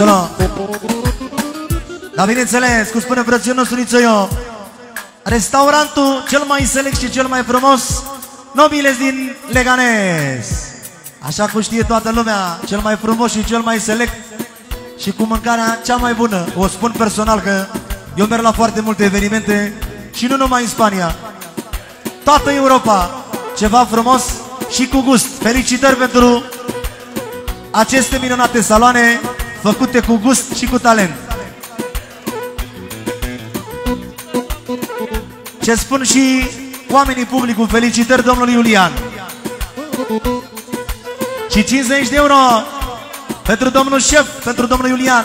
Sună. Dar bineînțeles, cum spune frățiul nostru Nițoio, restaurantul cel mai select și cel mai frumos, Nobiles din Leganés. Așa cum știe toată lumea, cel mai frumos și cel mai select și cu mâncarea cea mai bună. O spun personal că eu merg la foarte multe evenimente și nu numai în Spania. Toată Europa, ceva frumos și cu gust. Felicitări pentru aceste minunate saloane făcute cu gust și cu talent. Ce spun și oamenii publicul, felicitări domnului Iulian. Și 50 de euro pentru domnul șef, pentru domnul Iulian.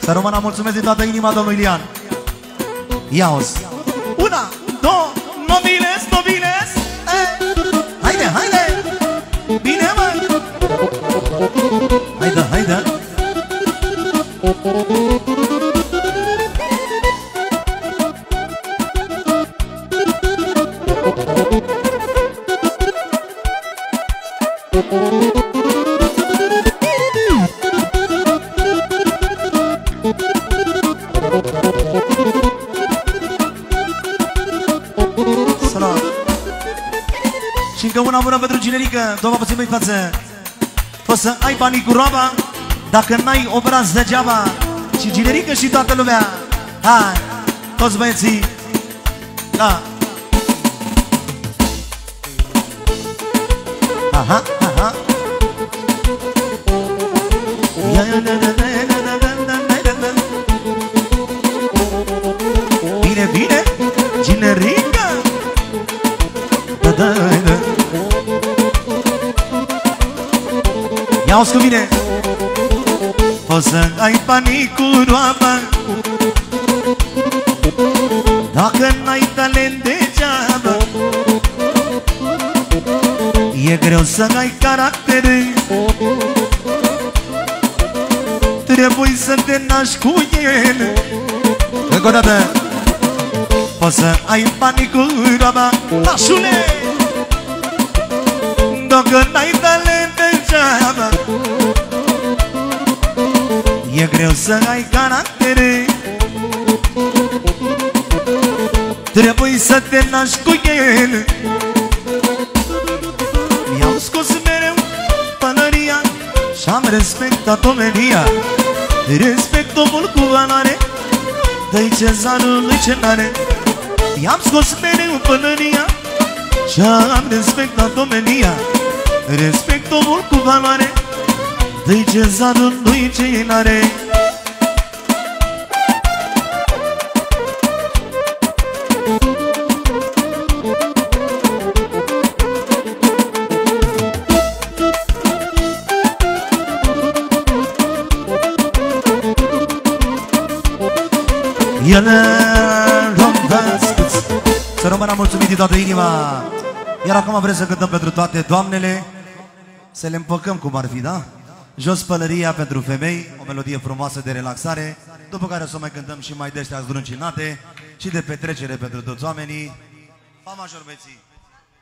Să rămână mulțumesc din toată inima domnului Iulian. Ia-o-ți. Una, două, Și încă una bună pentru generică Doamna puțin mai față. Poți să ai banii cu roaba dacă n-ai obraz degeaba Și ginerică și toată lumea Hai, toți băieții Da Aha, aha Ia, ia, ia, ia, ia Bine, bine, ginerică Da, da, da Ia-o-ți cu mine da, da, da, cu mine o să ai banii cu roaba. Dacă n-ai talent degeaba E greu să ai caracter. Trebuie să te naști cu el. Încă o dată. Poți să ai banii cu roaba. Nașule Dacă n-ai talent degeaba E greu să ai caractere. Trebuie să te naști cu el. Mi-au scos mereu pălăria Și-am respectat omenia. Respect omul cu valoare Dă-i cezarului ce n-are. I-am scos mereu pălăria Și-am respectat omenia. Respect omul cu valoare Dă-i cezarului ce n-are. Ele rombesc Să rămână mulțumit din toată inima. Iar acum vrem să cântăm pentru toate doamnele? Să le împăcăm cum ar fi, da? Jos pălăria pentru femei O melodie frumoasă de relaxare După care o să mai cântăm și mai de ăștia zdruncinate Și de petrecere pentru toți oamenii Pa major, beții!